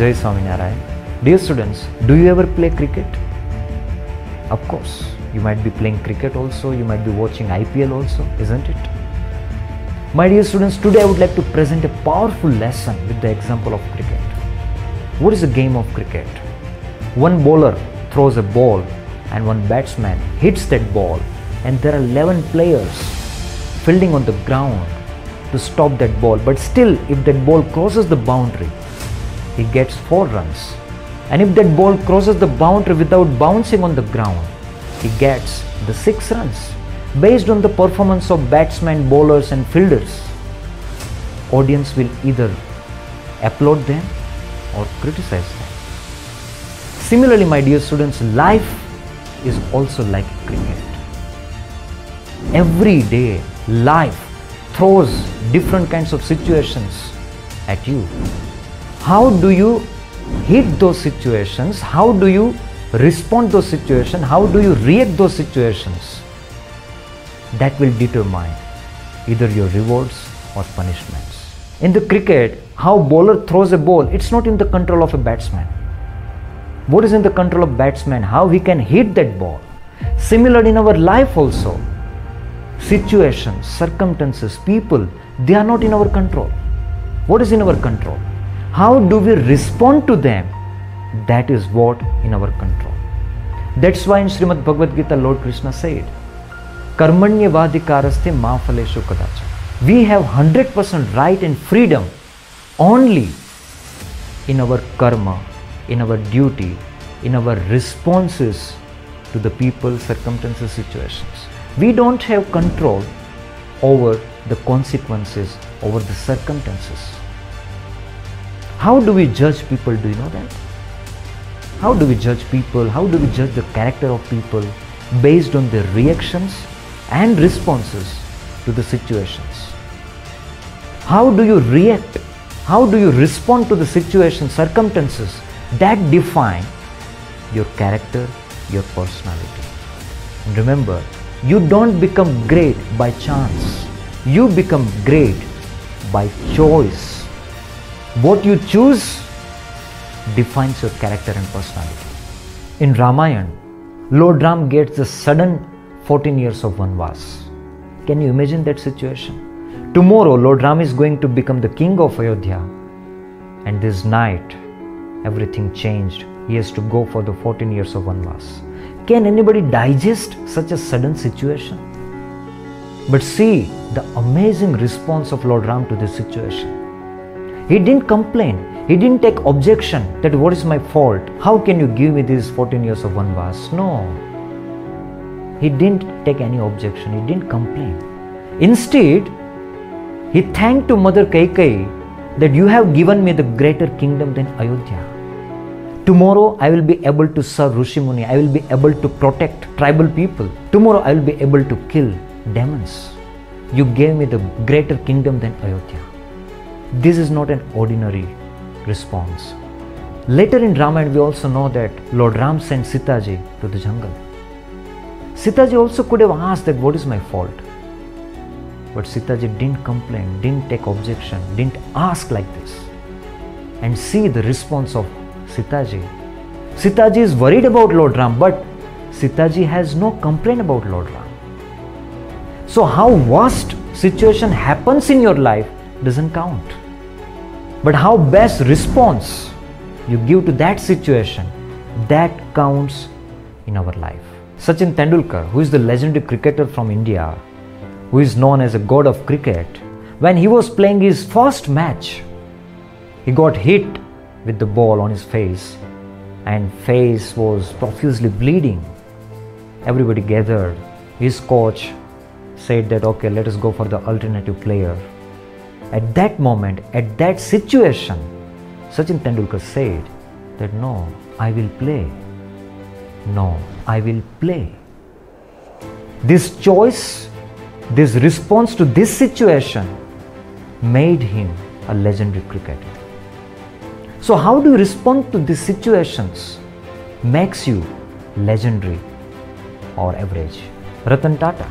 Jai. Dear students, do you ever play cricket? Of course, you might be playing cricket also, you might be watching IPL also, isn't it? My dear students, today I would like to present a powerful lesson with the example of cricket. What is the game of cricket? One bowler throws a ball and one batsman hits that ball, and there are 11 players fielding on the ground to stop that ball. But still, if that ball crosses the boundary, he gets 4 runs. And if that ball crosses the boundary without bouncing on the ground, he gets the 6 runs based on the performance of batsmen, bowlers, and fielders. Audience will either applaud them or criticize them. Similarly, my dear students, life is also like cricket. Every day, life throws different kinds of situations at you. How do you hit those situations? How do you respond those situations? How do you react those situations? That will determine either your rewards or punishments. In the cricket, how bowler throws a ball, it's not in the control of a batsman. What is in the control of batsman? How he can hit that ball. Similar in our life also. Situations, circumstances, people, they are not in our control. What is in our control? How do we respond to them? That is what in our control. That's why in Srimad Bhagavad Gita, Lord Krishna said, Karmanyavadikaraste ma phaleshu kadacha. We have 100% right and freedom only in our karma, in our duty, in our responses to the people, circumstances, situations. We don't have control over the consequences, over the circumstances. How do we judge people? Do you know that? How do we judge people? How do we judge the character of people based on their reactions and responses to the situations? How do you react? How do you respond to the situation, circumstances that define your character, your personality? And remember, you don't become great by chance. You become great by choice. What you choose defines your character and personality. In Ramayana, Lord Ram gets the sudden 14 years of Vanvas. Can you imagine that situation? Tomorrow, Lord Ram is going to become the king of Ayodhya, and this night, everything changed. He has to go for the 14 years of Vanvas. Can anybody digest such a sudden situation? But see the amazing response of Lord Ram to this situation. He didn't complain. He didn't take objection that what is my fault? How can you give me these 14 years of Vanvas? No. He didn't take any objection. He didn't complain. Instead, he thanked to Mother Kaikeyi that you have given me the greater kingdom than Ayodhya. Tomorrow I will be able to serve Rushimuni. I will be able to protect tribal people. Tomorrow I will be able to kill demons. You gave me the greater kingdom than Ayodhya. This is not an ordinary response. Later in Ramayana, we also know that Lord Ram sent Sitaji to the jungle. Sitaji also could have asked that what is my fault? But Sitaji didn't complain, didn't take objection, didn't ask like this. And see the response of Sitaji. Sitaji is worried about Lord Ram, but Sitaji has no complaint about Lord Ram. So how worst situation happens in your life doesn't count. But how best response you give to that situation, that counts in our life. Sachin Tendulkar, who is the legendary cricketer from India, who is known as a god of cricket, when he was playing his first match, he got hit with the ball on his face and face was profusely bleeding. Everybody gathered. His coach said that okay, let us go for the alternative player. At that moment, at that situation, Sachin Tendulkar said that no, I will play. No, I will play. This choice, this response to this situation made him a legendary cricketer. So, how do you respond to these situations makes you legendary or average? Ratan Tata,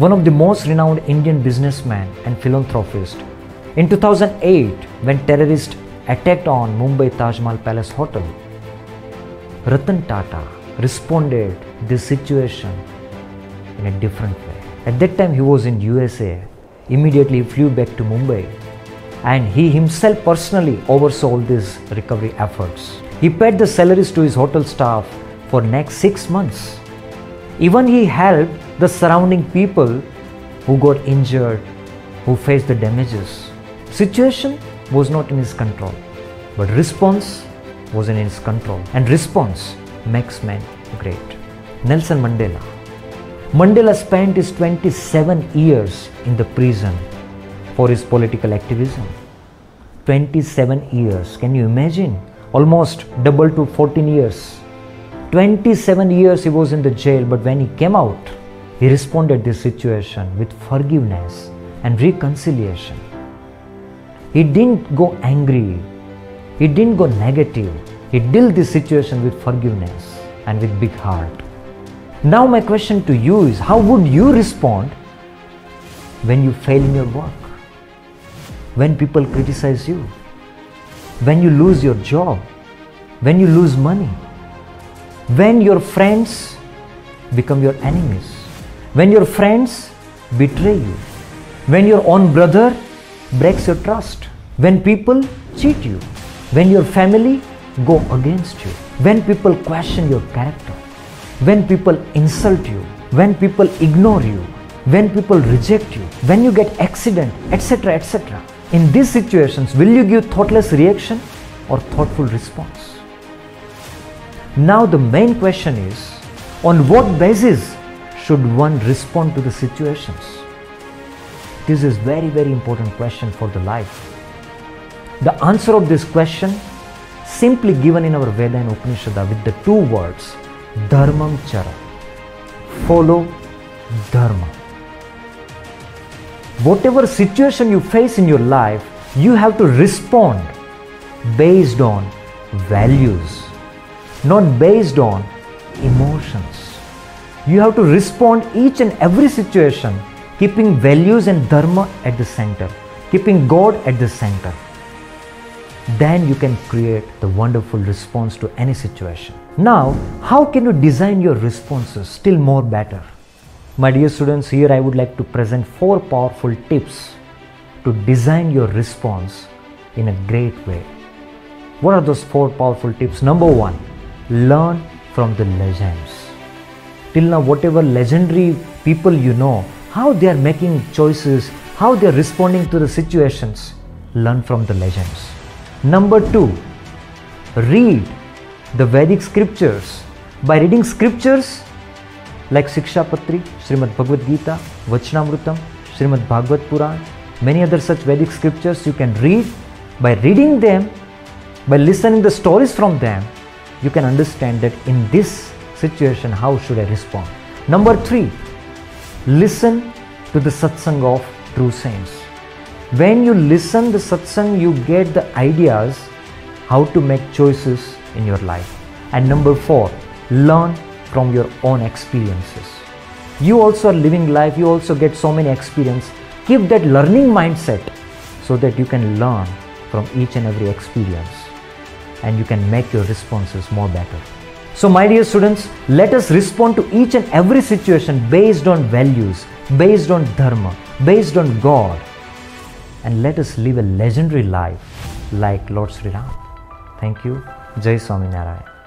one of the most renowned Indian businessman and philanthropist, in 2008, when terrorists attacked on Mumbai Taj Mahal Palace Hotel, Ratan Tata responded this situation in a different way. At that time he was in USA. Immediately he flew back to Mumbai and he himself personally oversaw these recovery efforts. He paid the salaries to his hotel staff for next 6 months. Even he helped the surrounding people who got injured, who faced the damages. Situation was not in his control, but response was in his control. And response makes men great. Nelson Mandela. Mandela spent his 27 years in the prison for his political activism. 27 years. Can you imagine? Almost double to 14 years. 27 years he was in the jail, but when he came out, he responded this situation with forgiveness and reconciliation. He didn't go angry. He didn't go negative. He dealt this situation with forgiveness and with big heart. Now my question to you is how would you respond when you fail in your work? When people criticize you? When you lose your job? When you lose money? When your friends become your enemies? When your friends betray you? When your own brother breaks your trust? When people cheat you? When your family go against you? When people question your character? When people insult you? When people ignore you? When people reject you? When you get accident, etc., etc. In these situations, will you give thoughtless reaction or thoughtful response? Now the main question is, on what basis should one respond to the situations? This is very very important question for the life. The answer of this question simply given in our Veda and Upanishad with the two words Dharmam Chara. Follow Dharma. Whatever situation you face in your life, you have to respond based on values, not based on emotions. You have to respond each and every situation keeping values and dharma at the center, keeping God at the center. Then you can create the wonderful response to any situation. Now, how can you design your responses still more better? My dear students, here I would like to present four powerful tips to design your response in a great way. What are those four powerful tips? Number one, learn from the legends. Till now, whatever legendary people you know, how they are making choices, how they are responding to the situations, learn from the legends. Number two, read the Vedic scriptures. By reading scriptures like Shikshapatri, Srimad Bhagavad Gita, Vachanamrutam, Srimad Bhagavad Puran, many other such Vedic scriptures you can read. By reading them, by listening the stories from them, you can understand that in this situation, how should I respond? Number three, listen to the satsang of true saints. When you listen the satsang, you get the ideas how to make choices in your life. And number four, learn from your own experiences. You also are living life, you also get so many experience. Keep that learning mindset so that you can learn from each and every experience and you can make your responses more better. So, my dear students, let us respond to each and every situation based on values, based on dharma, based on God, and let us live a legendary life like Lord Sri Ram. Thank you. Jai Swaminarayan.